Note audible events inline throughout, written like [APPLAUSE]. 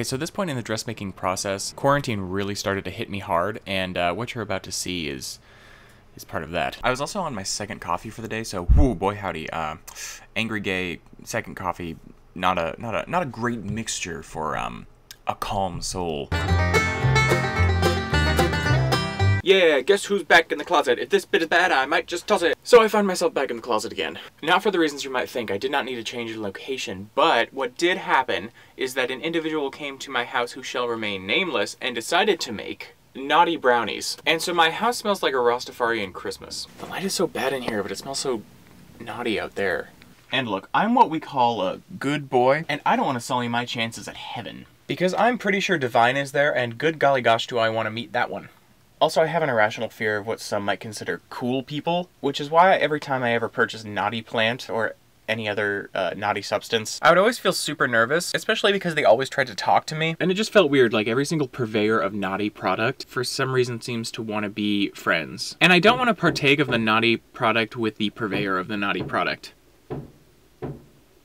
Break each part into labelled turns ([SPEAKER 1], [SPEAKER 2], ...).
[SPEAKER 1] Okay, so this point in the dressmaking process, quarantine really started to hit me hard, and uh, what you're about to see is is part of that. I was also on my second coffee for the day, so whoo boy howdy, uh, angry gay second coffee, not a not a not a great mixture for um a calm soul. Yeah, guess who's back in the closet? If this bit is bad, I might just toss it. So I find myself back in the closet again. Not for the reasons you might think. I did not need to change the location, but what did happen is that an individual came to my house who shall remain nameless and decided to make naughty brownies. And so my house smells like a Rastafarian Christmas. The light is so bad in here, but it smells so naughty out there. And look, I'm what we call a good boy, and I don't want to sell sully my chances at heaven. Because I'm pretty sure Divine is there, and good golly gosh do I want to meet that one. Also, I have an irrational fear of what some might consider cool people, which is why every time I ever purchase naughty plant or any other uh, naughty substance, I would always feel super nervous, especially because they always tried to talk to me. And it just felt weird, like every single purveyor of naughty product for some reason seems to want to be friends. And I don't want to partake of the naughty product with the purveyor of the naughty product.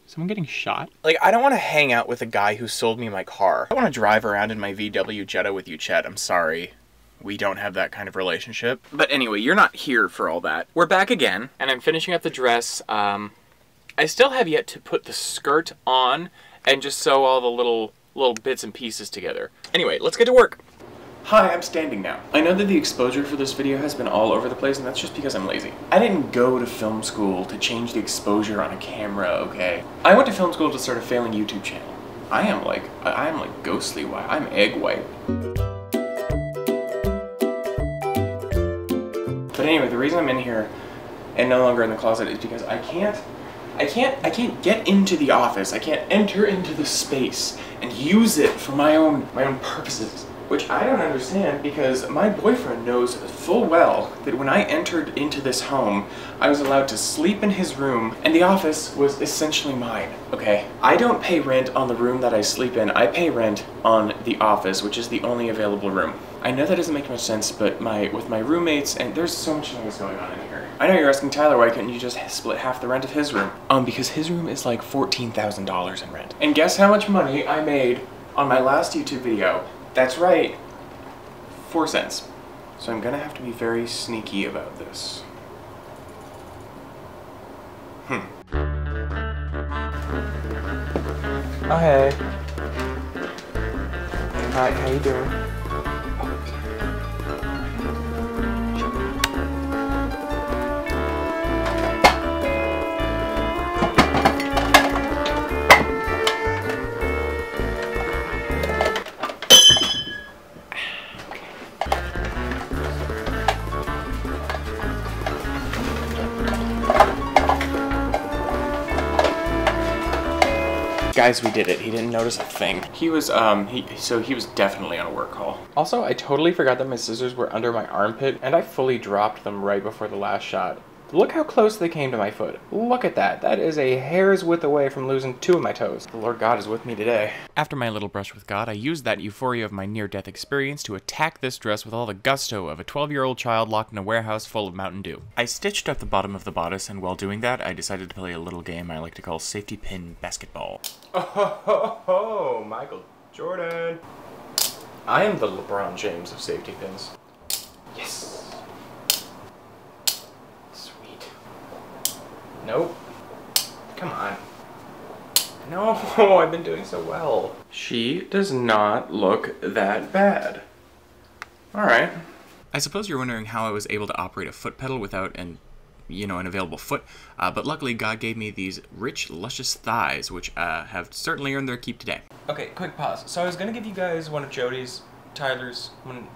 [SPEAKER 1] Someone getting shot? Like, I don't want to hang out with a guy who sold me my car. I want to drive around in my VW Jetta with you, Chet. I'm sorry we don't have that kind of relationship. But anyway, you're not here for all that. We're back again, and I'm finishing up the dress. Um, I still have yet to put the skirt on and just sew all the little little bits and pieces together. Anyway, let's get to work. Hi, I'm standing now. I know that the exposure for this video has been all over the place, and that's just because I'm lazy. I didn't go to film school to change the exposure on a camera, okay? I went to film school to start a failing YouTube channel. I am like, I am like ghostly white. I'm egg white. But anyway, the reason I'm in here and no longer in the closet is because I can't I can't I can't get into the office. I can't enter into the space and use it for my own my own purposes. Which I don't understand because my boyfriend knows full well that when I entered into this home, I was allowed to sleep in his room and the office was essentially mine, okay? I don't pay rent on the room that I sleep in, I pay rent on the office, which is the only available room. I know that doesn't make much sense, but my with my roommates, and there's so much noise going on in here. I know you're asking Tyler, why couldn't you just split half the rent of his room? Um, because his room is like $14,000 in rent. And guess how much money I made on my last YouTube video? That's right, four cents. So I'm gonna have to be very sneaky about this. Hmm. Oh, hey. Hi, how you doing? Guys, we did it. He didn't notice a thing. He was, um, he, so he was definitely on a work call. Also, I totally forgot that my scissors were under my armpit, and I fully dropped them right before the last shot. Look how close they came to my foot. Look at that. That is a hair's width away from losing two of my toes. The Lord God is with me today. After my little brush with God, I used that euphoria of my near-death experience to attack this dress with all the gusto of a 12-year-old child locked in a warehouse full of Mountain Dew. I stitched up the bottom of the bodice, and while doing that, I decided to play a little game I like to call safety pin basketball. Oh, ho, ho, ho, Michael Jordan. I am the LeBron James of safety pins. Yes. Nope. Come on. No, [LAUGHS] I've been doing so well. She does not look that bad. Alright. I suppose you're wondering how I was able to operate a foot pedal without an, you know, an available foot, uh, but luckily God gave me these rich, luscious thighs, which uh, have certainly earned their keep today. Okay, quick pause. So I was gonna give you guys one of Jodie's, Tyler's, one,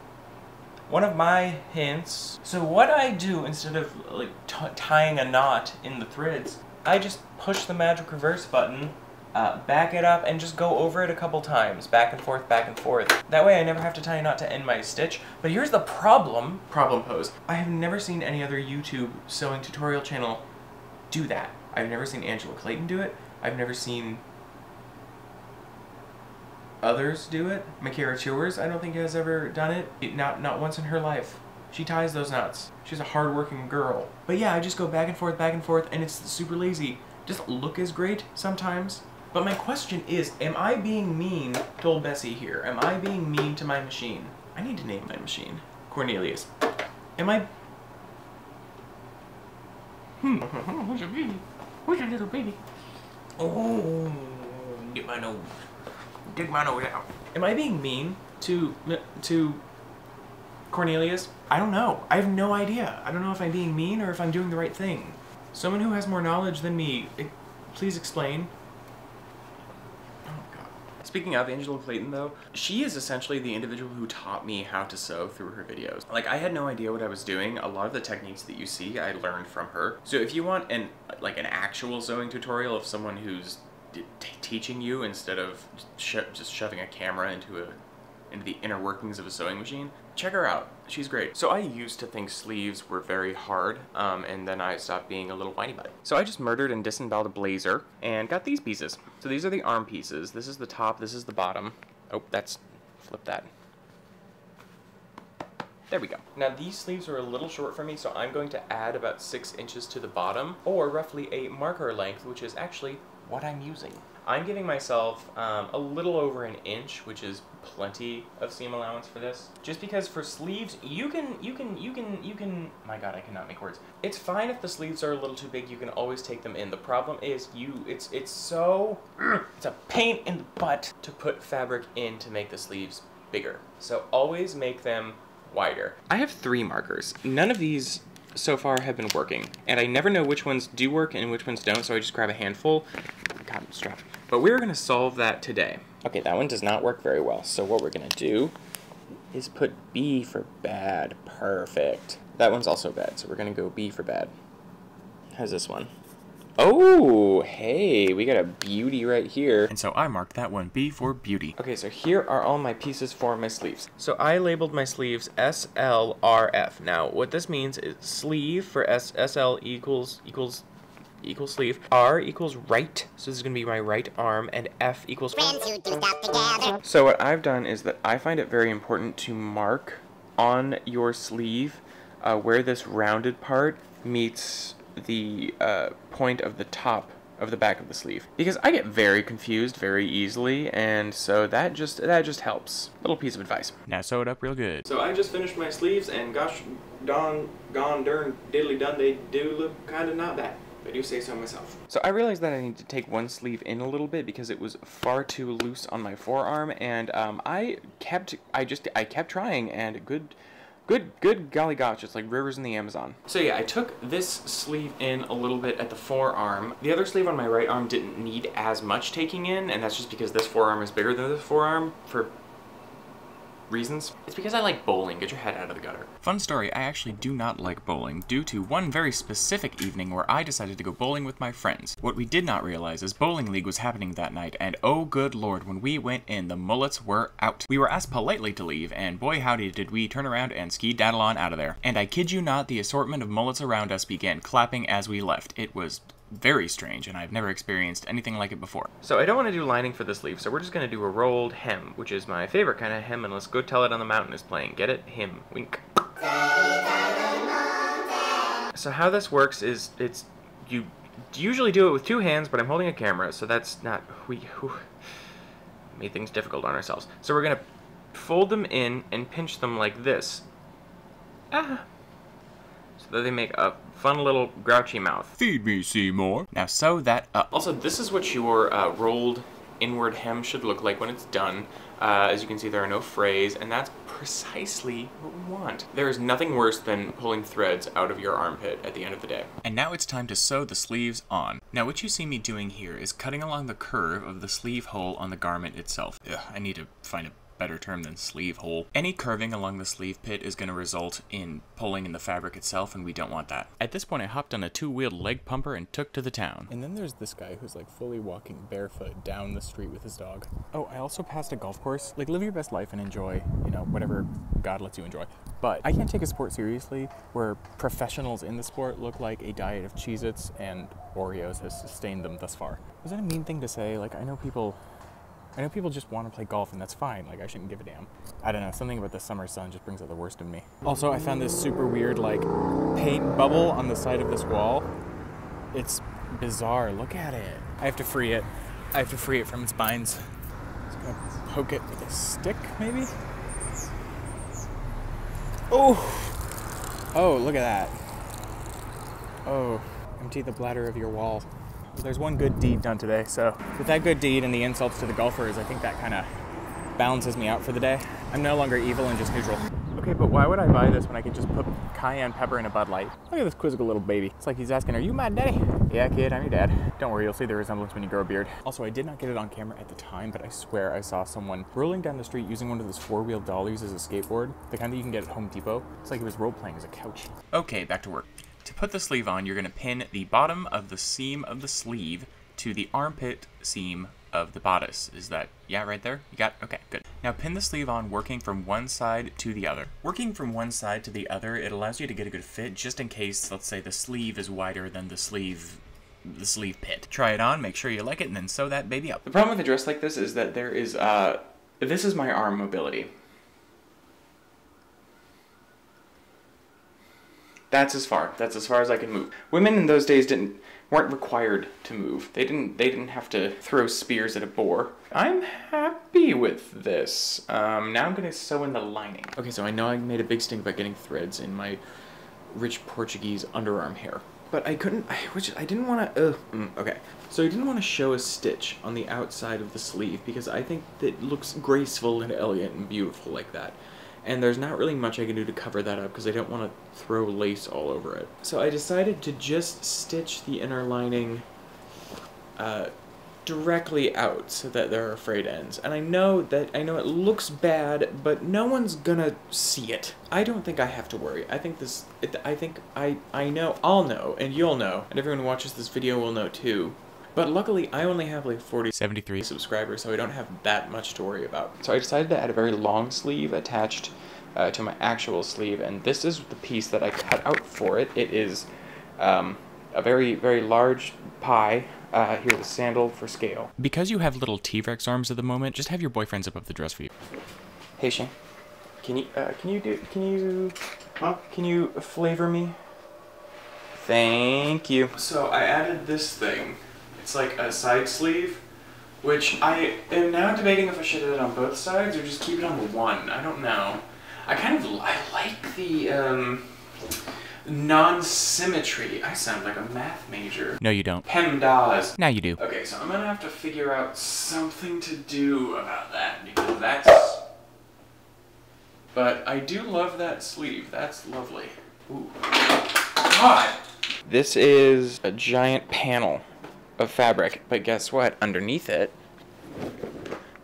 [SPEAKER 1] one of my hints. So what I do instead of like tying a knot in the threads, I just push the magic reverse button, uh, back it up, and just go over it a couple times, back and forth, back and forth. That way I never have to tie a knot to end my stitch. But here's the problem, problem pose. I have never seen any other YouTube sewing tutorial channel do that. I've never seen Angela Clayton do it. I've never seen others do it. Micarah Tewers, I don't think has ever done it. Not not once in her life. She ties those knots. She's a hardworking girl. But yeah, I just go back and forth, back and forth, and it's super lazy. Doesn't look as great sometimes, But my question is, am I being mean to old Bessie here? Am I being mean to my machine? I need to name my machine. Cornelius. Am I... Hmm. [LAUGHS] Who's your baby? Who's your little baby? Oh, get my nose. Dig my nose out. Am I being mean to to Cornelius? I don't know. I have no idea. I don't know if I'm being mean or if I'm doing the right thing. Someone who has more knowledge than me, eh, please explain. Oh god. Speaking of Angela Clayton though, she is essentially the individual who taught me how to sew through her videos. Like I had no idea what I was doing. A lot of the techniques that you see, I learned from her. So if you want an like an actual sewing tutorial of someone who's teaching you instead of just shoving a camera into a into the inner workings of a sewing machine, check her out. She's great. So I used to think sleeves were very hard, um, and then I stopped being a little whiny about it. So I just murdered and disemboweled a blazer and got these pieces. So these are the arm pieces. This is the top, this is the bottom. Oh, that's, flip that. There we go. Now these sleeves are a little short for me, so I'm going to add about six inches to the bottom, or roughly a marker length, which is actually what I'm using. I'm giving myself um, a little over an inch, which is plenty of seam allowance for this. Just because for sleeves, you can, you can, you can, you can, my god, I cannot make words. It's fine if the sleeves are a little too big, you can always take them in. The problem is you, it's, it's so, [CLEARS THROAT] it's a pain in the butt to put fabric in to make the sleeves bigger. So always make them wider. I have three markers. None of these so far have been working, and I never know which ones do work and which ones don't, so I just grab a handful. God, I'm strapped. But we're going to solve that today. Okay, that one does not work very well. So what we're going to do is put B for bad. Perfect. That one's also bad, so we're going to go B for bad. How's this one? Oh, hey, we got a beauty right here. And so I marked that one B for beauty. Okay, so here are all my pieces for my sleeves. So I labeled my sleeves SLRF. Now, what this means is sleeve for S SL equals equals equals sleeve. R equals right, so this is going to be my right arm, and F equals Friends who do stuff together. So what I've done is that I find it very important to mark on your sleeve uh, where this rounded part meets the uh, point of the top of the back of the sleeve. Because I get very confused very easily and so that just that just helps. Little piece of advice. Now sew it up real good. So I just finished my sleeves and gosh darn gone darn diddly done they do look kind of not bad. I do say so myself. So I realized that I need to take one sleeve in a little bit because it was far too loose on my forearm, and um, I kept, I just, I kept trying, and good, good, good golly gosh, it's like rivers in the Amazon. So yeah, I took this sleeve in a little bit at the forearm. The other sleeve on my right arm didn't need as much taking in, and that's just because this forearm is bigger than this forearm for reasons. It's because I like bowling. Get your head out of the gutter. Fun story, I actually do not like bowling due to one very specific evening where I decided to go bowling with my friends. What we did not realize is bowling league was happening that night and oh good lord, when we went in, the mullets were out. We were asked politely to leave and boy howdy did we turn around and ski daddle on out of there. And I kid you not, the assortment of mullets around us began clapping as we left. It was very strange, and I've never experienced anything like it before. So I don't want to do lining for this sleeve, so we're just going to do a rolled hem, which is my favorite kind of hem, and let's go tell it on the mountain is playing. Get it? Him. Wink. So how this works is, it's, you usually do it with two hands, but I'm holding a camera, so that's not, we, whew, [SIGHS] made things difficult on ourselves. So we're going to fold them in and pinch them like this. Ah, so that they make a fun little grouchy mouth.
[SPEAKER 2] Feed me, Seymour.
[SPEAKER 1] Now sew that up. Also, this is what your uh, rolled inward hem should look like when it's done. Uh, as you can see, there are no frays, and that's precisely what we want. There is nothing worse than pulling threads out of your armpit at the end of the day.
[SPEAKER 2] And now it's time to sew the sleeves on. Now what you see me doing here is cutting along the curve of the sleeve hole on the garment itself. Ugh, I need to find a better term than sleeve hole. Any curving along the sleeve pit is going to result in pulling in the fabric itself, and we don't want that. At this point, I hopped on a two-wheeled leg pumper and took to the town.
[SPEAKER 3] And then there's this guy who's like fully walking barefoot down the street with his dog. Oh, I also passed a golf course. Like, live your best life and enjoy, you know, whatever God lets you enjoy. But I can't take a sport seriously where professionals in the sport look like a diet of Cheez Its and Oreos has sustained them thus far. Is that a mean thing to say? Like, I know people I know people just want to play golf and that's fine, like I shouldn't give a damn. I don't know, something about the summer sun just brings out the worst in me. Also, I found this super weird like paint bubble on the side of this wall. It's bizarre, look at it. I have to free it. I have to free it from its binds. Just gonna poke it with a stick, maybe? Oh! Oh, look at that. Oh, empty the bladder of your wall. Well, there's one good deed done today, so with that good deed and the insults to the golfers, I think that kind of balances me out for the day. I'm no longer evil and just neutral. Okay, but why would I buy this when I could just put cayenne pepper in a Bud Light? Look at this quizzical little baby. It's like he's asking, are you my daddy? Yeah, kid, I'm your dad. Don't worry, you'll see the resemblance when you grow a beard. Also, I did not get it on camera at the time, but I swear I saw someone rolling down the street using one of those four-wheel dollies as a skateboard, the kind that you can get at Home Depot. It's like he was role-playing as a couch.
[SPEAKER 2] Okay, back to work. To put the sleeve on, you're going to pin the bottom of the seam of the sleeve to the armpit seam of the bodice. Is that, yeah, right there? You got, okay, good. Now pin the sleeve on working from one side to the other. Working from one side to the other, it allows you to get a good fit just in case, let's say, the sleeve is wider than the sleeve the sleeve pit. Try it on, make sure you like it, and then sew that baby up.
[SPEAKER 1] The problem with a dress like this is that there is, uh, this is my arm mobility. That's as far. That's as far as I can move. Women in those days didn't weren't required to move. They didn't they didn't have to throw spears at a boar. I'm happy with this. Um, now I'm gonna sew in the lining. Okay, so I know I made a big stink about getting threads in my rich Portuguese underarm hair. But I couldn't, I, which, I didn't want to, uh, mm, okay. So I didn't want to show a stitch on the outside of the sleeve because I think that looks graceful and elegant and beautiful like that and there's not really much I can do to cover that up because I don't want to throw lace all over it. So I decided to just stitch the inner lining uh, directly out so that there are frayed ends. And I know that, I know it looks bad, but no one's gonna see it. I don't think I have to worry. I think this, I think I, I know, I'll know, and you'll know, and everyone who watches this video will know too. But luckily, I only have like 40, 73 subscribers, so I don't have that much to worry about. So I decided to add a very long sleeve attached uh, to my actual sleeve, and this is the piece that I cut out for it. It is um, a very, very large pie. Uh, here, the sandal for scale.
[SPEAKER 2] Because you have little T-Rex arms at the moment, just have your boyfriend zip up the dress for you.
[SPEAKER 1] Hey Shane, can you uh, can you do can you huh? can you flavor me? Thank you. So I added this thing it's like a side sleeve, which I am now debating if I should have it on both sides or just keep it on the one. I don't know. I kind of I like the um, non-symmetry. I sound like a math major.
[SPEAKER 2] No, you don't.
[SPEAKER 1] PEMDAS.
[SPEAKER 2] Now you do.
[SPEAKER 1] Okay, so I'm gonna have to figure out something to do about that because that's. But I do love that sleeve. That's lovely. Ooh. God. This is a giant panel of fabric, but guess what? Underneath it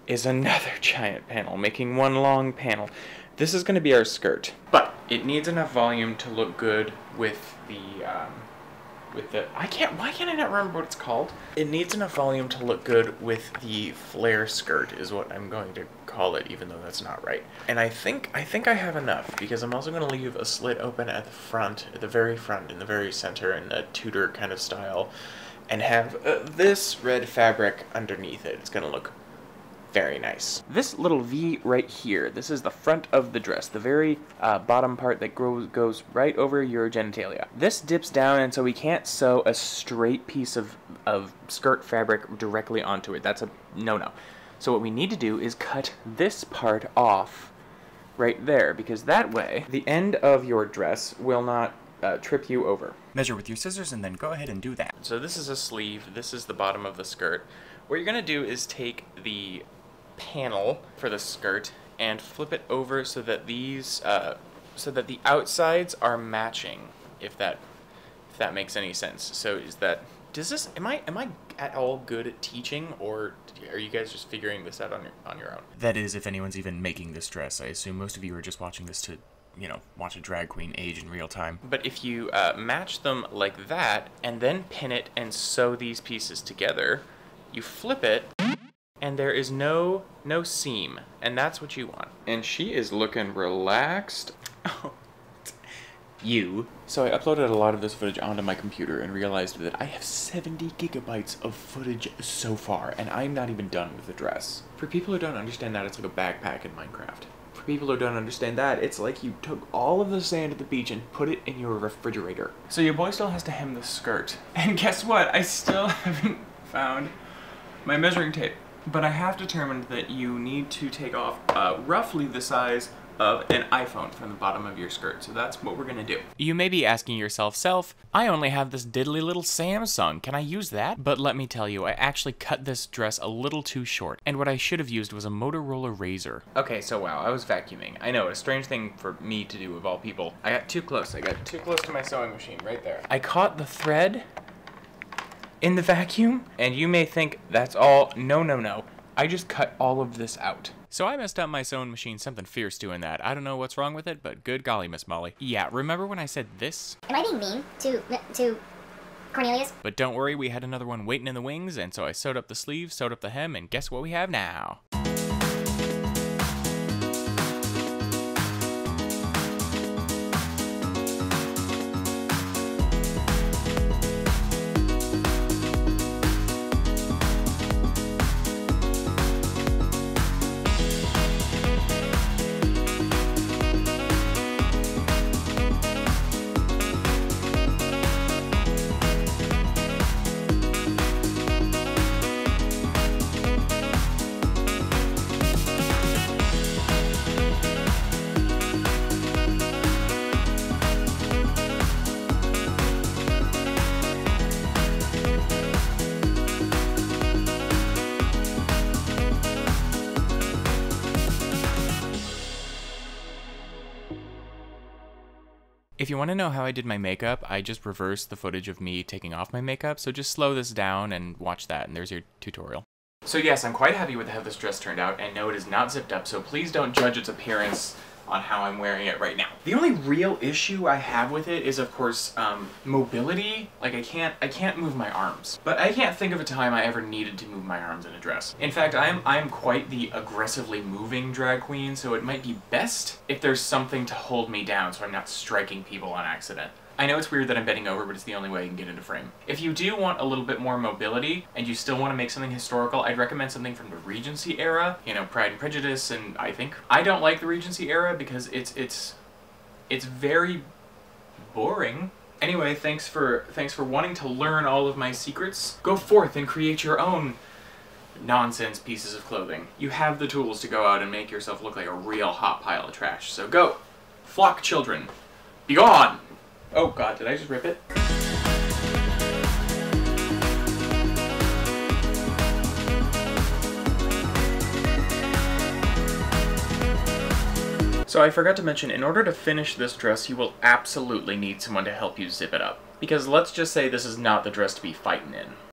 [SPEAKER 1] is another [LAUGHS] giant panel, making one long panel. This is going to be our skirt, but it needs enough volume to look good with the, um, with the, I can't, why can't I not remember what it's called? It needs enough volume to look good with the flare skirt is what I'm going to call it, even though that's not right. And I think, I think I have enough, because I'm also going to leave a slit open at the front, at the very front, in the very center, in a Tudor kind of style and have uh, this red fabric underneath it. It's going to look very nice. This little V right here, this is the front of the dress, the very uh, bottom part that grows, goes right over your genitalia. This dips down and so we can't sew a straight piece of, of skirt fabric directly onto it. That's a no-no. So what we need to do is cut this part off right there because that way the end of your dress will not uh, trip you over.
[SPEAKER 2] Measure with your scissors and then go ahead and do that.
[SPEAKER 1] So this is a sleeve, this is the bottom of the skirt. What you're gonna do is take the panel for the skirt and flip it over so that these, uh, so that the outsides are matching, if that, if that makes any sense. So is that, does this, am I, am I at all good at teaching or are you guys just figuring this out on your, on your own?
[SPEAKER 2] That is, if anyone's even making this dress. I assume most of you are just watching this to you know, watch a drag queen age in real time.
[SPEAKER 1] But if you uh, match them like that and then pin it and sew these pieces together, you flip it and there is no no seam and that's what you want. And she is looking relaxed. Oh. You. So I uploaded a lot of this footage onto my computer and realized that I have 70 gigabytes of footage so far, and I'm not even done with the dress. For people who don't understand that, it's like a backpack in Minecraft people who don't understand that, it's like you took all of the sand at the beach and put it in your refrigerator. So your boy still has to hem the skirt. [LAUGHS] And guess what? I still [LAUGHS] haven't found my measuring tape. But I have determined that you need to take off uh, roughly the size of an iPhone from the bottom of your skirt. So that's what we're gonna do.
[SPEAKER 2] You may be asking yourself, Self, I only have this diddly little Samsung. Can I use that? But let me tell you, I actually cut this dress a little too short, and what I should have used was a Motorola Razr.
[SPEAKER 1] Okay, so wow, I was vacuuming. I know, a strange thing for me to do of all people. I got too close. I got too close to my sewing machine right there. I caught the thread in the vacuum, and you may think that's all. No, no, no. I just cut all of this out.
[SPEAKER 2] So I messed up my sewing machine something fierce doing that. I don't know what's wrong with it, but good golly, Miss Molly. Yeah, remember when I said this?
[SPEAKER 4] Am I being mean to to Cornelius?
[SPEAKER 2] But don't worry, we had another one waiting in the wings, and so I sewed up the sleeves, sewed up the hem, and guess what we have now? If you want to know how I did my makeup, I just reversed the footage of me taking off my makeup, so just slow this down and watch that, and there's your tutorial.
[SPEAKER 1] So yes, I'm quite happy with how this dress turned out, and no, it is not zipped up, so please don't judge its appearance on how I'm wearing it right now. The only real issue I have with it is, of course, um, mobility. Like, I can't, I can't move my arms. But I can't think of a time I ever needed to move my arms in a dress. In fact, I'm, I'm quite the aggressively moving drag queen, so it might be best if there's something to hold me down so I'm not striking people on accident. I know it's weird that I'm bending over, but it's the only way I can get into frame. If you do want a little bit more mobility, and you still want to make something historical, I'd recommend something from the Regency era, you know, Pride and Prejudice, and I think. I don't like the Regency era because it's, it's, it's very boring. Anyway, thanks for, thanks for wanting to learn all of my secrets. Go forth and create your own nonsense pieces of clothing. You have the tools to go out and make yourself look like a real hot pile of trash, so go! Flock children! Be gone! Oh god, did I just rip it? So I forgot to mention, in order to finish this dress, you will absolutely need someone to help you zip it up. Because let's just say this is not the dress to be fighting in.